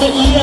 the evening.